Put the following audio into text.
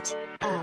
it up. Uh,